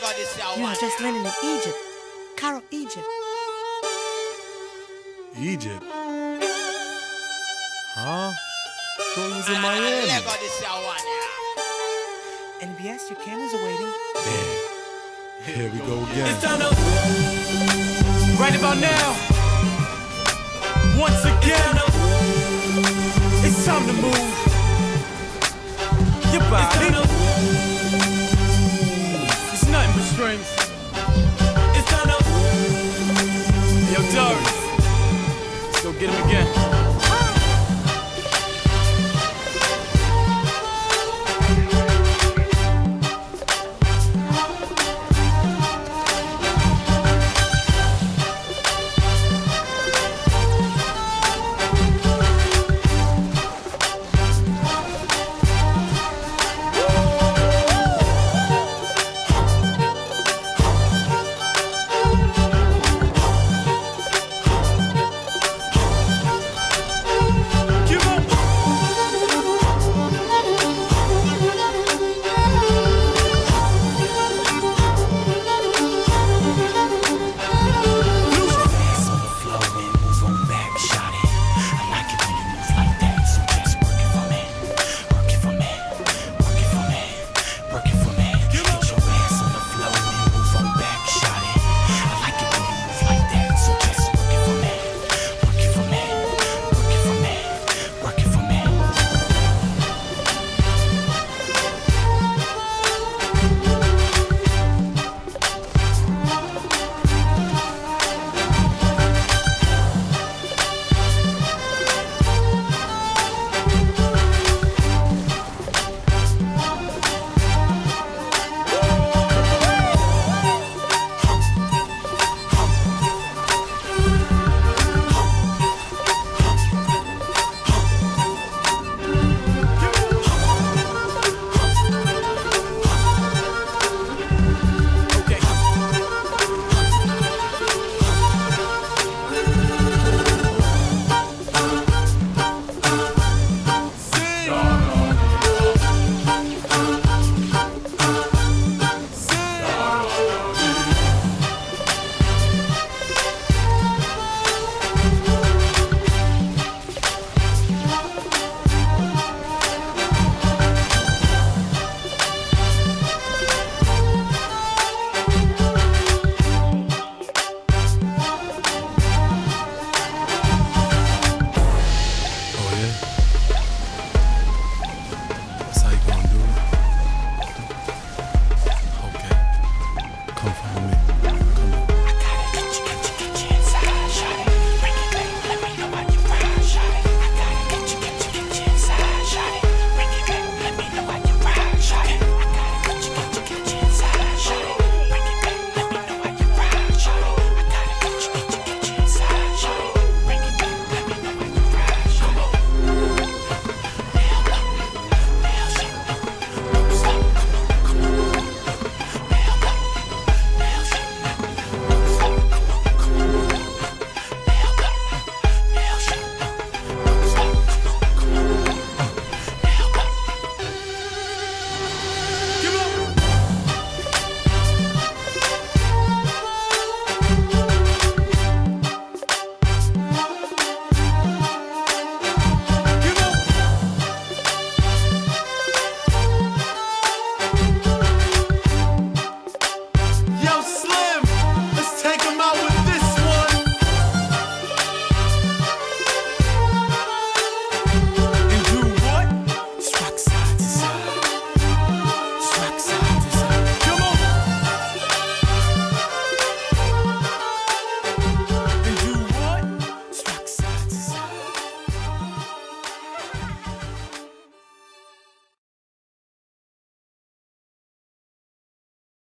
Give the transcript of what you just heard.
You are just learning in Egypt. Cairo, Egypt. Egypt. Huh? So it was in Miami. NBS, your cameras are waiting. Damn. Here we go again. It's time to right about now. Once again, it's time to move your body.